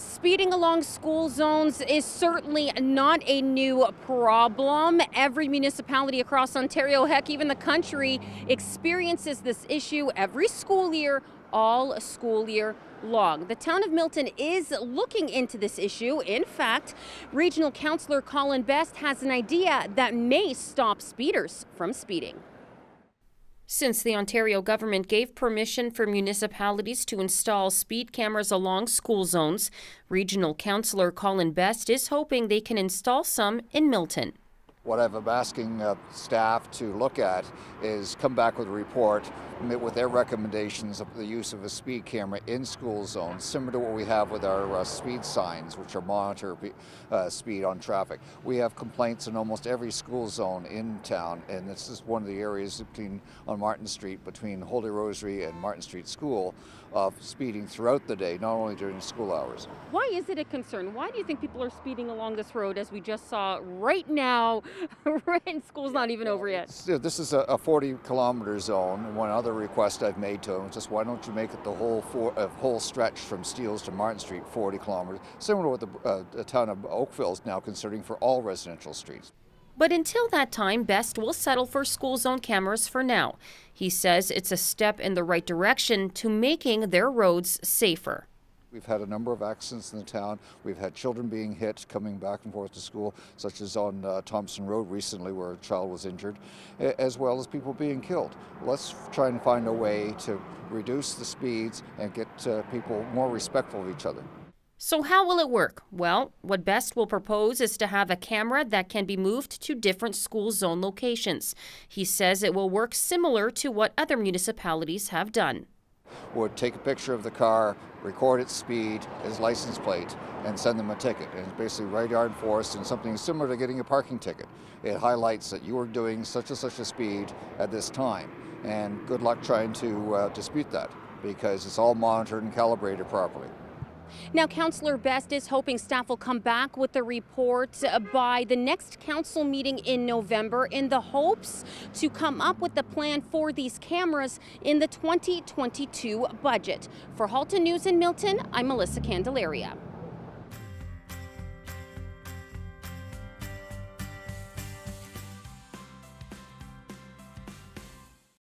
Speeding along school zones is certainly not a new problem. Every municipality across Ontario, heck, even the country, experiences this issue every school year, all school year long. The town of Milton is looking into this issue. In fact, Regional Councillor Colin Best has an idea that may stop speeders from speeding. Since the Ontario government gave permission for municipalities to install speed cameras along school zones, Regional Councillor Colin Best is hoping they can install some in Milton. What I'm asking uh, staff to look at is come back with a report with their recommendations of the use of a speed camera in school zones, similar to what we have with our uh, speed signs, which are monitor uh, speed on traffic. We have complaints in almost every school zone in town, and this is one of the areas between on Martin Street between Holy Rosary and Martin Street School of speeding throughout the day, not only during school hours. Why is it a concern? Why do you think people are speeding along this road as we just saw right now? and school's not even over yet. This is a 40 kilometer zone. One other request I've made to them is just why don't you make it the whole four, uh, whole stretch from Steeles to Martin Street 40 kilometers, similar to what the, uh, the town of Oakville is now considering for all residential streets. But until that time, Best will settle for school zone cameras for now. He says it's a step in the right direction to making their roads safer. We've had a number of accidents in the town. We've had children being hit coming back and forth to school, such as on uh, Thompson Road recently, where a child was injured, as well as people being killed. Let's try and find a way to reduce the speeds and get uh, people more respectful of each other. So, how will it work? Well, what Best will propose is to have a camera that can be moved to different school zone locations. He says it will work similar to what other municipalities have done would take a picture of the car, record its speed, its license plate, and send them a ticket. And it's basically radar enforced and something similar to getting a parking ticket. It highlights that you were doing such and such a speed at this time. And good luck trying to uh, dispute that because it's all monitored and calibrated properly. Now, Councillor Best is hoping staff will come back with the report by the next council meeting in November in the hopes to come up with the plan for these cameras in the 2022 budget. For Halton News in Milton, I'm Melissa Candelaria.